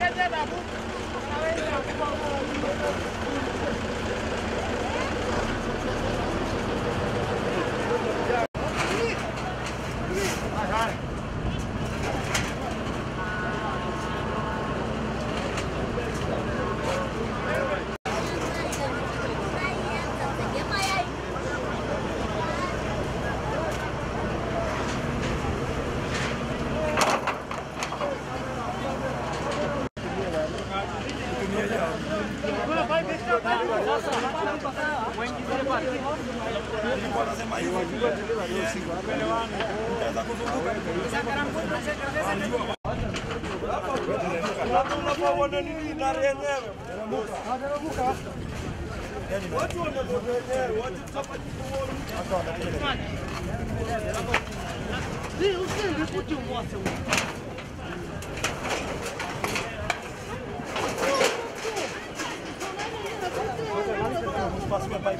Nerede bu? Tunapowona nini watu wanatoka wenyewe, watu tutapata kuona. Usende kuti umwase wewe. Masih ngapain?